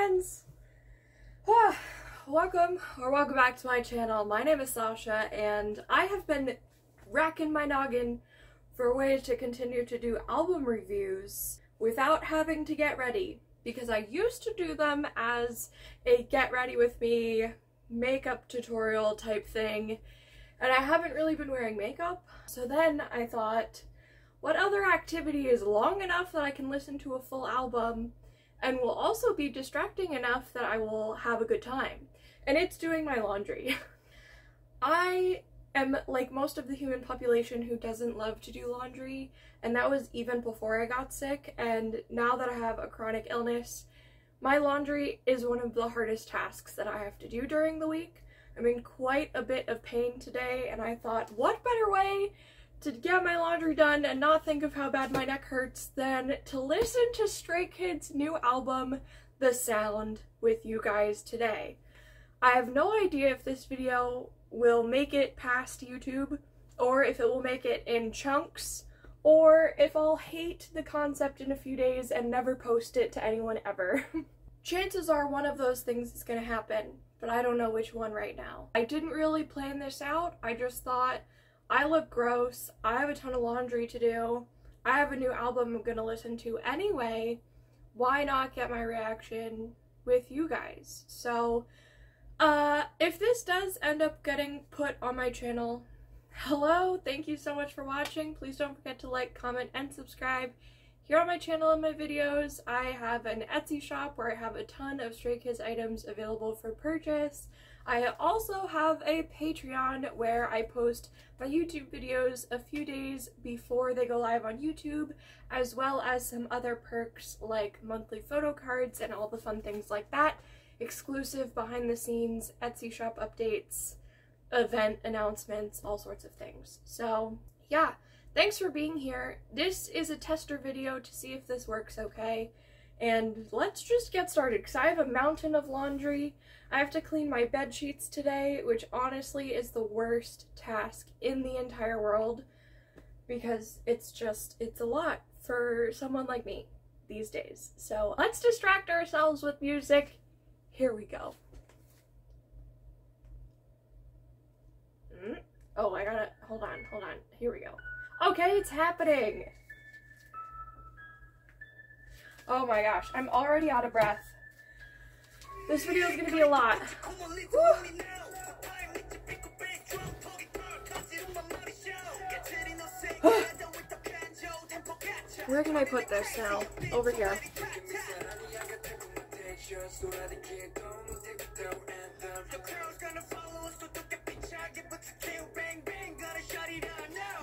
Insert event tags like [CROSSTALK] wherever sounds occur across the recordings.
friends! Ah, welcome or welcome back to my channel. My name is Sasha and I have been racking my noggin for ways to continue to do album reviews without having to get ready because I used to do them as a get ready with me makeup tutorial type thing and I haven't really been wearing makeup. So then I thought, what other activity is long enough that I can listen to a full album and will also be distracting enough that I will have a good time? And it's doing my laundry. [LAUGHS] I am like most of the human population who doesn't love to do laundry, and that was even before I got sick, and now that I have a chronic illness, my laundry is one of the hardest tasks that I have to do during the week. I'm in quite a bit of pain today, and I thought, what better way to get my laundry done and not think of how bad my neck hurts than to listen to Stray Kids' new album, The Sound, with you guys today. I have no idea if this video will make it past YouTube, or if it will make it in chunks, or if I'll hate the concept in a few days and never post it to anyone ever. [LAUGHS] Chances are one of those things is gonna happen, but I don't know which one right now. I didn't really plan this out, I just thought I look gross. I have a ton of laundry to do. I have a new album I'm gonna listen to anyway. Why not get my reaction with you guys? So, uh, if this does end up getting put on my channel, hello, thank you so much for watching. Please don't forget to like, comment, and subscribe. Here on my channel and my videos, I have an Etsy shop where I have a ton of Stray Kids items available for purchase. I also have a Patreon where I post my YouTube videos a few days before they go live on YouTube, as well as some other perks like monthly photo cards and all the fun things like that, exclusive behind the scenes Etsy shop updates, event announcements, all sorts of things. So yeah, thanks for being here. This is a tester video to see if this works okay. And let's just get started because I have a mountain of laundry. I have to clean my bed sheets today, which honestly is the worst task in the entire world because it's just, it's a lot for someone like me these days. So let's distract ourselves with music. Here we go. Mm. Oh, I gotta, hold on, hold on. Here we go. Okay, it's happening. Oh my gosh, I'm already out of breath. This video is gonna be a lot. Where can I put this now? Over here.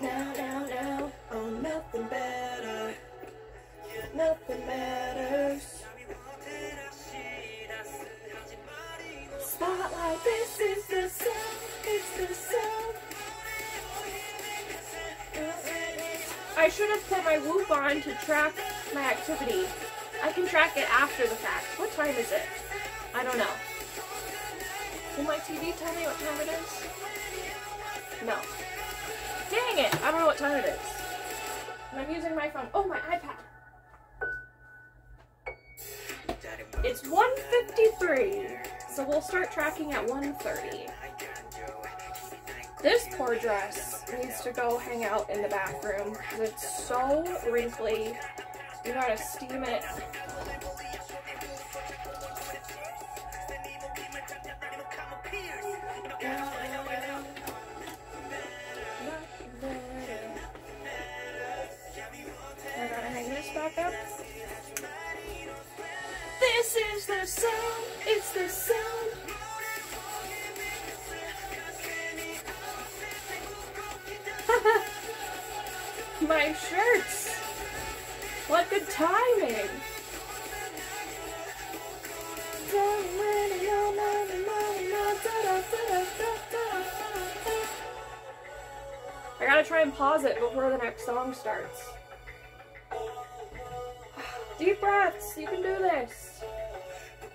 Now, now, now, oh, nothing better. Nothing matters. Spotlight, this is the sound, it's the sound. I should have put my Whoop on to track my activity. I can track it after the fact. What time is it? I don't know. Will my TV tell me what time it is? No. Dang it! I don't know what time it is. And I'm using my phone. Oh, my iPad. It's 1.53. So we'll start tracking at 1.30. This poor dress needs to go hang out in the bathroom because it's so wrinkly. You gotta steam it. Sound, it's the sound. [LAUGHS] My shirts. What good timing. I gotta try and pause it before the next song starts. [SIGHS] Deep breaths, you can do this.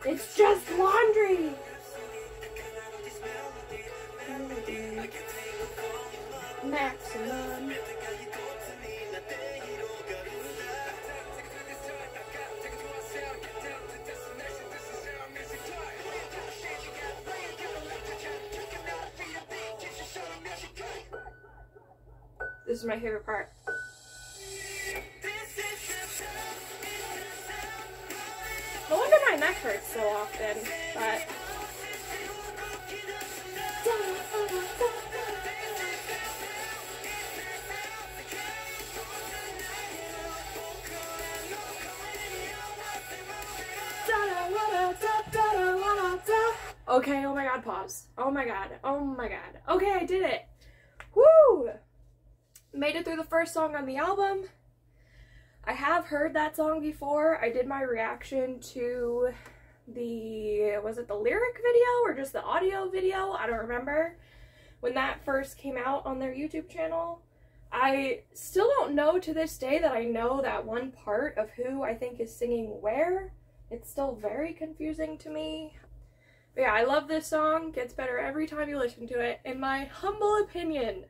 It's just laundry. Maximum. This is my favorite part. Hurts so often, but. Okay, oh my god, pause. Oh my god, oh my god. Okay, I did it. Woo! Made it through the first song on the album. Have heard that song before. I did my reaction to the, was it the lyric video or just the audio video? I don't remember. When that first came out on their YouTube channel. I still don't know to this day that I know that one part of who I think is singing where. It's still very confusing to me. But yeah, I love this song. Gets better every time you listen to it, in my humble opinion.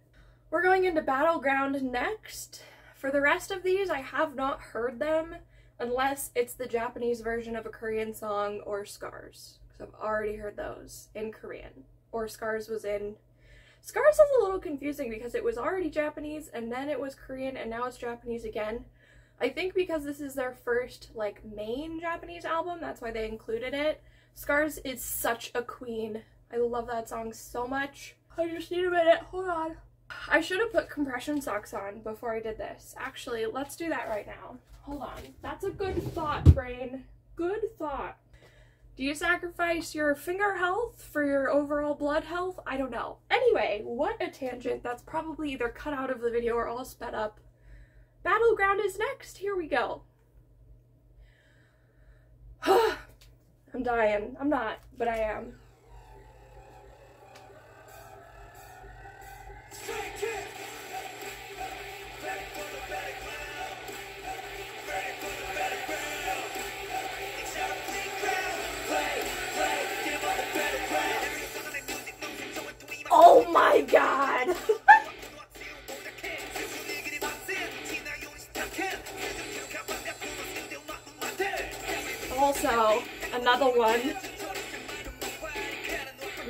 We're going into Battleground next. For the rest of these, I have not heard them unless it's the Japanese version of a Korean song or Scars. Because I've already heard those in Korean. Or Scars was in... Scars is a little confusing because it was already Japanese and then it was Korean and now it's Japanese again. I think because this is their first like main Japanese album, that's why they included it. Scars is such a queen. I love that song so much. I just need a minute. Hold on. I should have put compression socks on before I did this. Actually, let's do that right now. Hold on. That's a good thought, brain. Good thought. Do you sacrifice your finger health for your overall blood health? I don't know. Anyway, what a tangent. That's probably either cut out of the video or all sped up. Battleground is next. Here we go. [SIGHS] I'm dying. I'm not, but I am. Another one.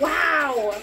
Wow!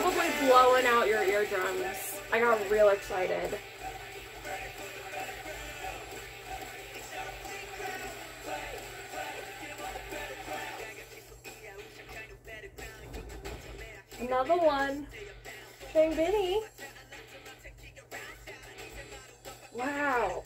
Probably blowing out your eardrums. I got real excited. Another one. Shane Vinny. Wow.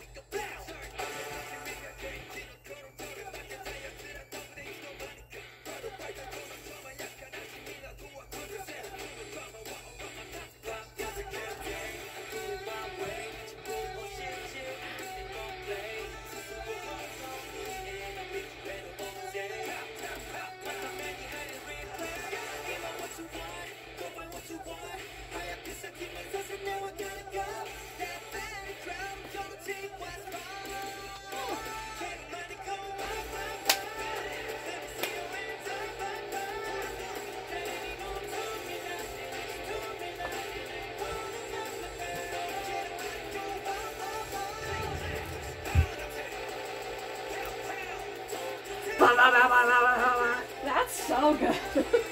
So [LAUGHS] good.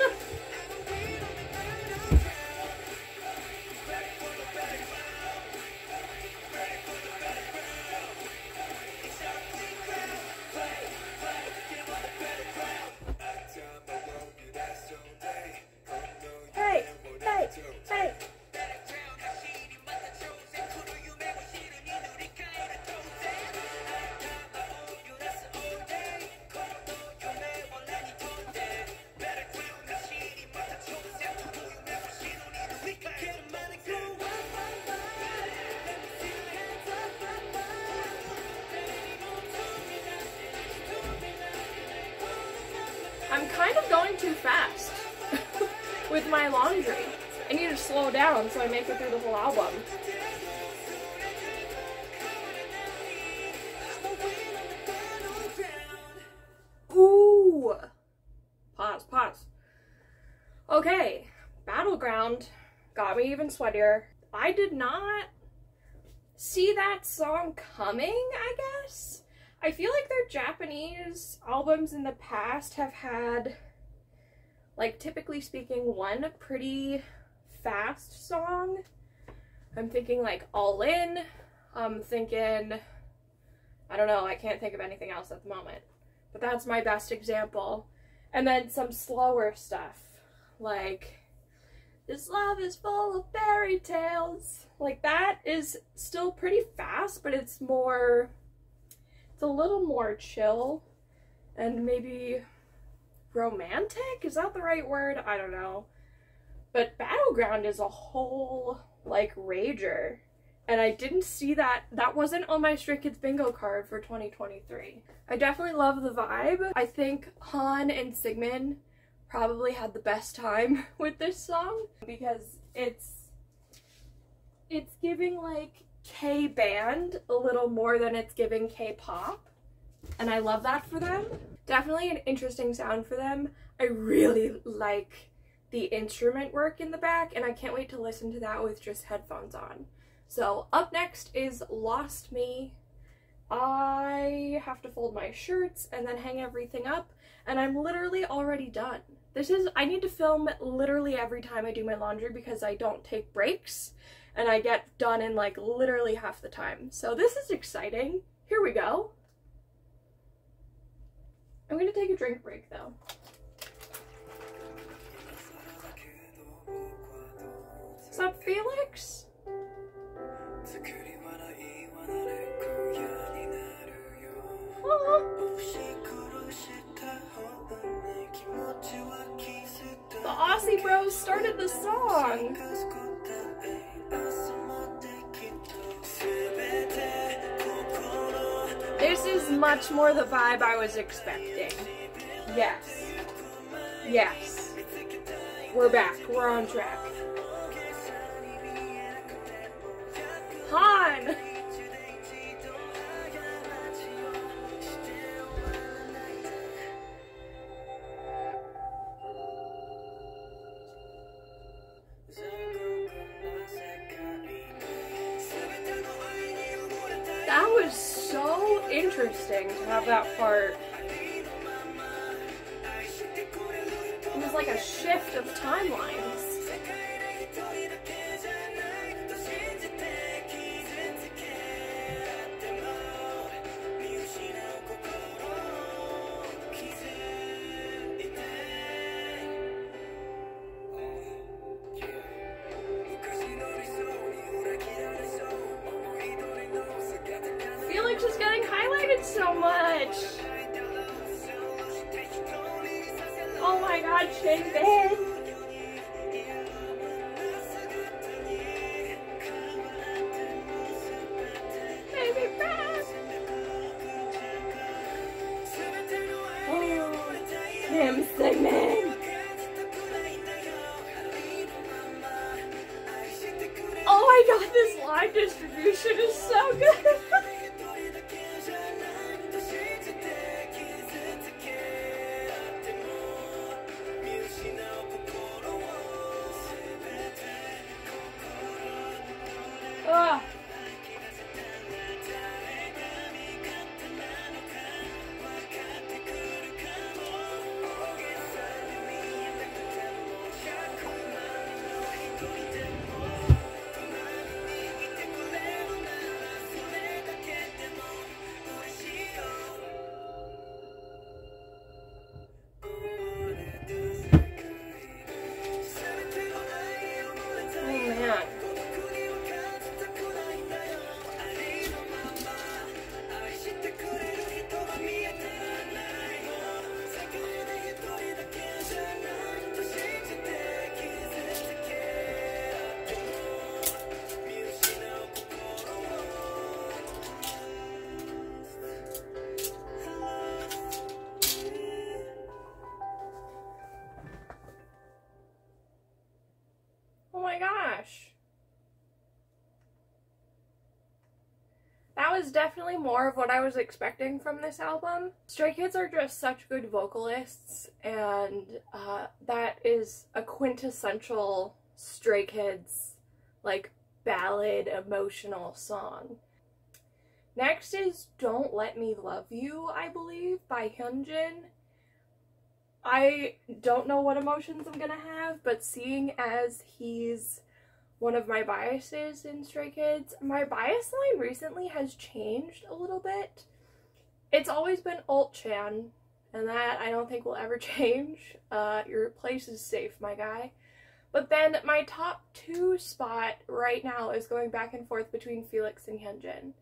Going too fast [LAUGHS] with my laundry. I need to slow down so I make it through the whole album. Ooh! Pause, pause. Okay, Battleground got me even sweatier. I did not see that song coming, I guess. I feel like their Japanese albums in the past have had, like, typically speaking, one pretty fast song. I'm thinking, like, All In. I'm thinking, I don't know, I can't think of anything else at the moment. But that's my best example. And then some slower stuff, like, this love is full of fairy tales. Like that is still pretty fast, but it's more, it's a little more chill and maybe romantic? Is that the right word? I don't know. But Battleground is a whole like rager. And I didn't see that. That wasn't on my Stray Kids bingo card for 2023. I definitely love the vibe. I think Han and Seungmin probably had the best time [LAUGHS] with this song because it's it's giving like K-band a little more than it's giving K-pop and I love that for them. Definitely an interesting sound for them. I really like the instrument work in the back and I can't wait to listen to that with just headphones on. So up next is Lost Me. I have to fold my shirts and then hang everything up and I'm literally already done. This is, I need to film literally every time I do my laundry because I don't take breaks and I get done in like literally half the time. So this is exciting. Here we go. I'm gonna take a drink break though. What's up, Felix? The Aussie Bros started the song. Is much more the vibe I was expecting. Yes. Yes. We're back. We're on track. Han! Definitely more of what I was expecting from this album. Stray Kids are just such good vocalists, and uh, that is a quintessential Stray Kids, like, ballad emotional song. Next is Don't Let Me Love You, I believe, by Hyunjin. I don't know what emotions I'm gonna have, but seeing as he's one of my biases in Stray Kids, my bias line recently has changed a little bit. It's always been Alt Chan, and that I don't think will ever [LAUGHS] change. Uh, your place is safe, my guy. But then my top two spot right now is going back and forth between Felix and Hyunjin.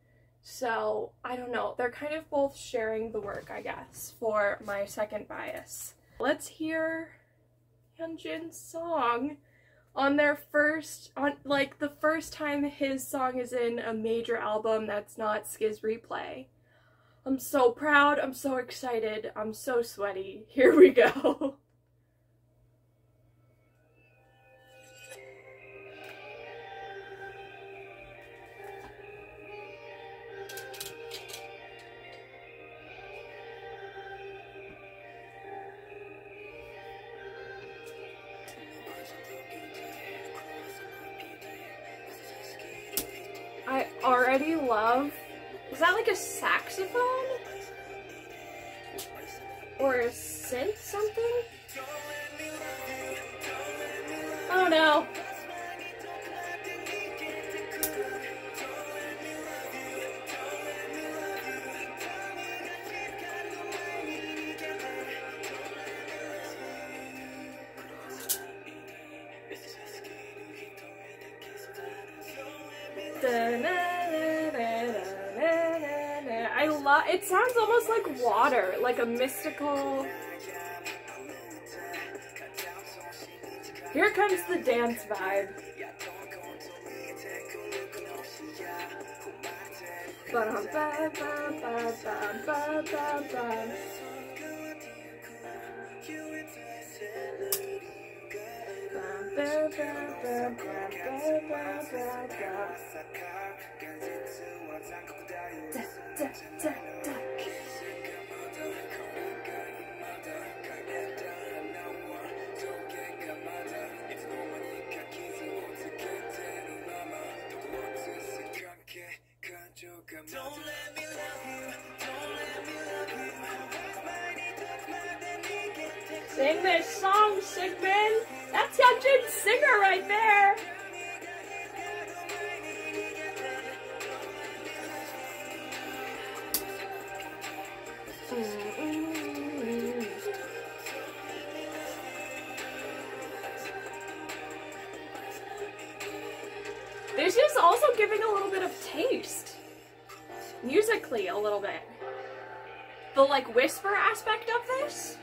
So, I don't know. They're kind of both sharing the work, I guess, for my second bias. Let's hear Hyunjin's song on their first, on like the first time his song is in a major album that's not Skiz Replay. I'm so proud, I'm so excited, I'm so sweaty. Here we go. [LAUGHS] I already love. Is that like a saxophone? Or a synth something? Oh no. It sounds almost like water, like a mystical Here comes the dance vibe. This song, Seungmin! That's Hyunjin's singer right there! This is also giving a little bit of taste. Musically, a little bit. The, like, whisper aspect of this?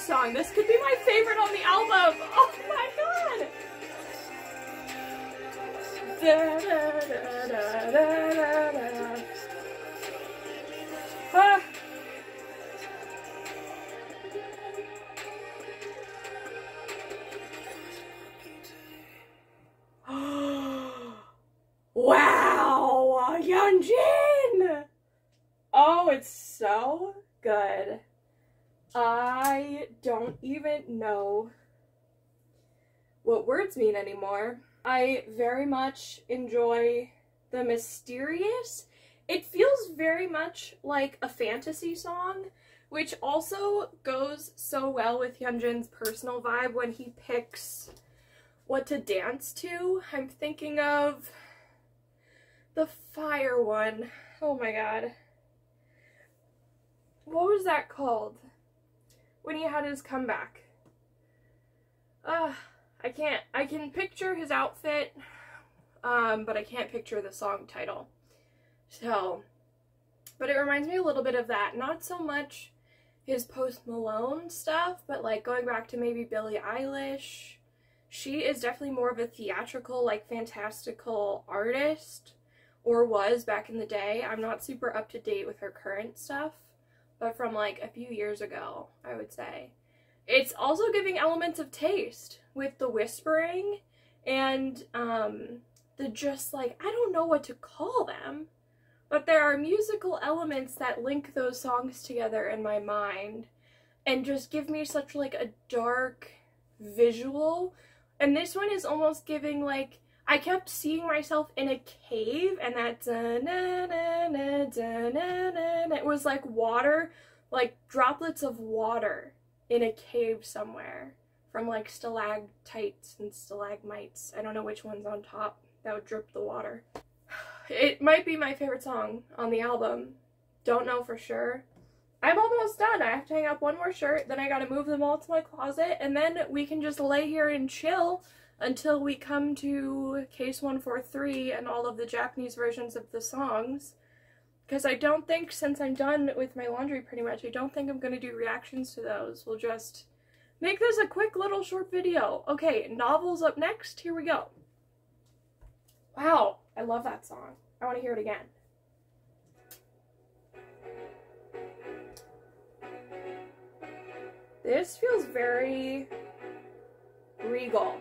Song. This could be my favorite on the album. Words mean anymore. I very much enjoy the mysterious. It feels very much like a fantasy song, which also goes so well with Hyunjin's personal vibe when he picks what to dance to. I'm thinking of the fire one. Oh my god. What was that called? when he had his comeback. Ugh, I can't, I can picture his outfit. um, but I can't picture the song title. So, but it reminds me a little bit of that. Not so much his Post Malone stuff, but like going back to maybe Billie Eilish. She is definitely more of a theatrical, like fantastical artist, or was back in the day. I'm not super up to date with her current stuff, but from like a few years ago, I would say. It's also giving elements of taste with the whispering and um, the just like, I don't know what to call them but there are musical elements that link those songs together in my mind and just give me such like a dark visual. And this one is almost giving like I kept seeing myself in a cave and that it was like water, like droplets of water in a cave somewhere from like stalactites and stalagmites. I don't know which one's on top that would drip the water. [SIGHS] It might be my favorite song on the album. Don't know for sure. I'm almost done. I have to hang up one more shirt, then I gotta move them all to my closet, and then we can just lay here and chill until we come to Case 143 and all of the Japanese versions of the songs. Because I don't think, since I'm done with my laundry pretty much, I don't think I'm going to do reactions to those. We'll just make this a quick little short video. Okay, novels up next. Here we go. Wow, I love that song. I want to hear it again. This feels very regal.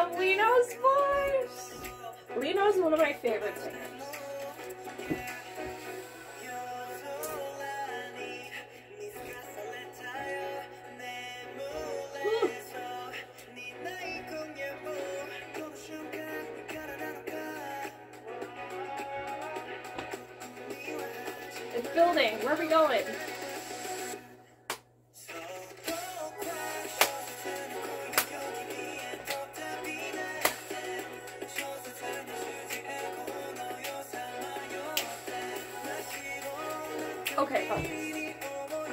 Love Lee Know's voice! Lee Know's one of my favorite singers. building. Where are we going?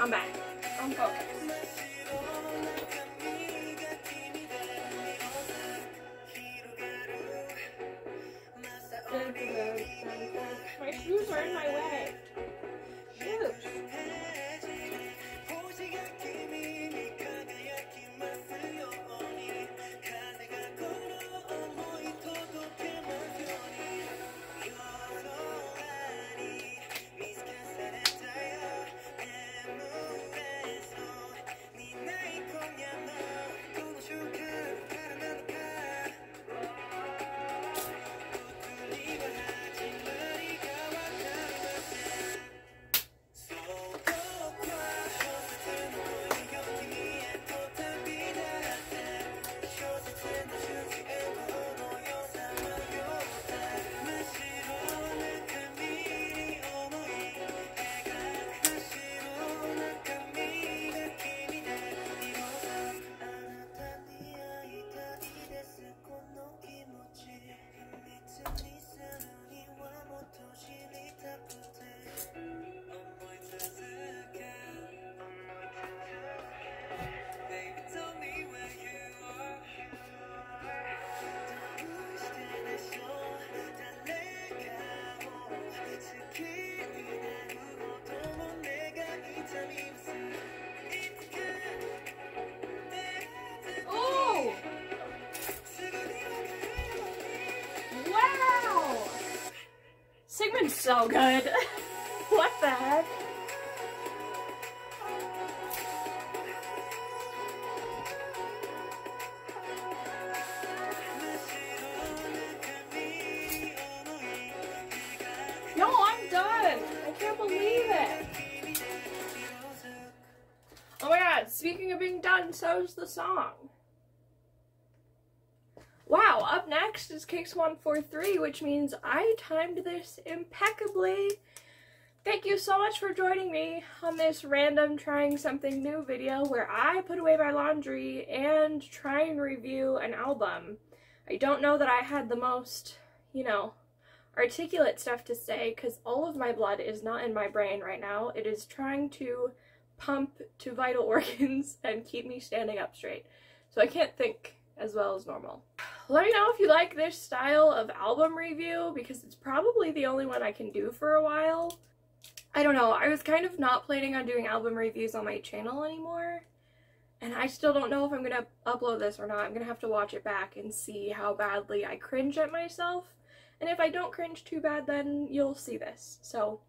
I'm back. I'm focused. Seungmin's so good. [LAUGHS] what the heck? No, I'm done. I can't believe it. Oh my god, speaking of being done, so's the song. Case 143, which means I timed this impeccably. Thank you so much for joining me on this random trying something new video where I put away my laundry and try and review an album. I don't know that I had the most, you know, articulate stuff to say because all of my blood is not in my brain right now. It is trying to pump to vital [LAUGHS] organs and keep me standing up straight. So I can't think as well as normal. Let me know if you like this style of album review because it's probably the only one I can do for a while. I don't know, I was kind of not planning on doing album reviews on my channel anymore. And I still don't know if I'm going to upload this or not. I'm going to have to watch it back and see how badly I cringe at myself. And if I don't cringe too bad, then you'll see this. So,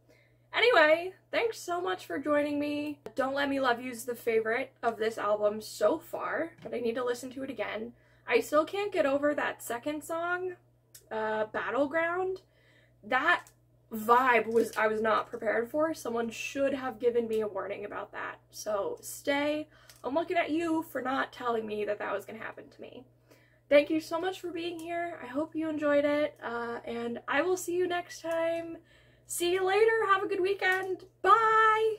anyway, thanks so much for joining me. Don't Let Me Love You You's the favorite of this album so far, but I need to listen to it again. I still can't get over that second song, uh, Battleground. That vibe was I was not prepared for. Someone should have given me a warning about that. So, stay I'm looking at you for not telling me that that was going to happen to me. Thank you so much for being here. I hope you enjoyed it, uh, and I will see you next time. See you later. Have a good weekend. Bye.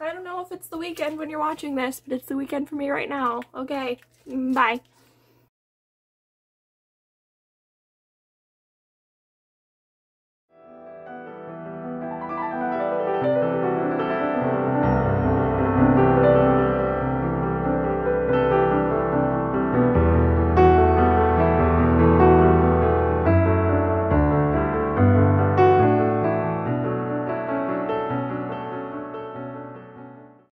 I don't know if it's the weekend when you're watching this, but it's the weekend for me right now. Okay, bye.